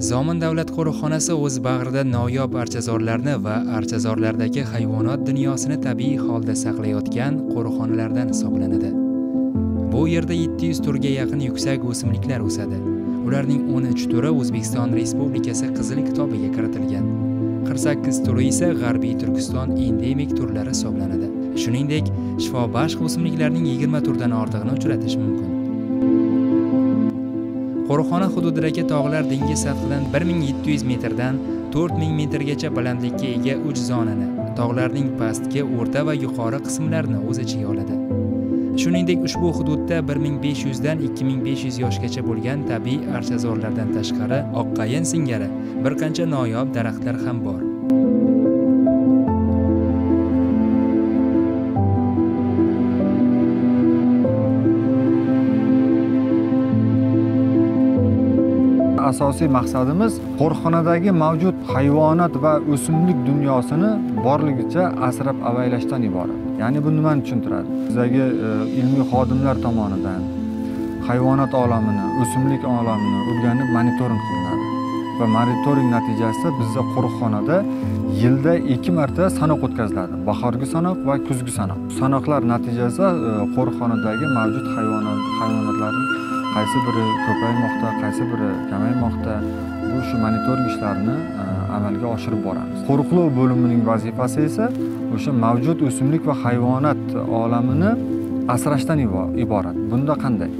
zomin davlat qo'riqxonasi o'z bag'rida noyob archazorlarni va archazorlardagi hayvonot dunyosini tabiiy holda saqlayotgan qo'riqxonalardan hisoblanadi. Bu yerda 700 turga yaqin yuksak o'simliklar o'sadi. Ularning 13 turi o'zbekiston respublikasi qizil kitobiga kiritilgan. 48 turi esa g'arbiy turkiston endemik turlari hisoblanadi. Shuningdek shifobaxsh o'simliklarning 20 turdan ortig'ini uchratish mumkin. Qo'riqxona hududidagi tog'lar dengiz sathidan 1700 metrdan 4000 metrgacha balandlikka ega uch zonani tog'larning pastki o'rta va yuqori qismlarini o'z ichiga oladi. Shuningdek ushbu hududda 1500 dan 2500 yoshgacha bo'lgan tabiiy archazorlardan tashqari oqqayin singari bir qancha noyob daraxtlar ham bor. Asosiy maqsadimiz qo'riqxonadagi mavjud hayvonot va o'simlik dunyosini borligicha asrab avaylashdan iborat. Ya'ni bu nimani tushuntiradi? Bizdagi e, ilmiy xodimlar tomonidan hayvonot olamini o'simlik olamini o'rganib monitoring qilinadi. Va monitoring natijasida bizda qo'riqxonada yilda ikki marta sanoq o'tkaziladi. Bahorgi sanoq va kuzgi sanoq. Sanoqlar natijasida e, qo'riqxonadagi mavjud hayvonot hayvonotlarning qaysi biri ko'paymoqda qaysi biri kamaymoqda bu shu monitoring ishlarini e, amalga oshirib boramiz. Qo'riqlov bo'limining vazifasi esa o'sha mavjud o'simlik va hayvonot olamini asrashdan iborat. Bunda qanday?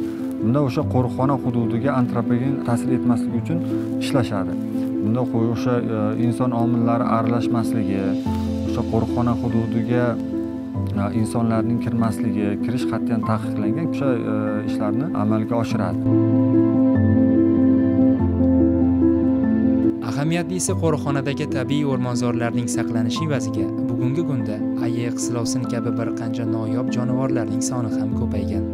Bunda o'sha qo'riqxona hududiga antropogen ta'sir etmasligi uchun ishlashadi. Bunda o'sha e, inson omillari aralashmasligi o'sha qo'riqxona hududiga insonlarning kirmasligi kirish qat'iyan taqiqlangan o'sha e, ishlarni amalga oshiradi. Ahamiyatlisi qo'riqxonadagi tabiiy o'rmonzorlarning saqlanishi evaziga bugungi kunda ayiq silovsin kabi bir qancha noyob jonivorlarning soni ham ko'paygan.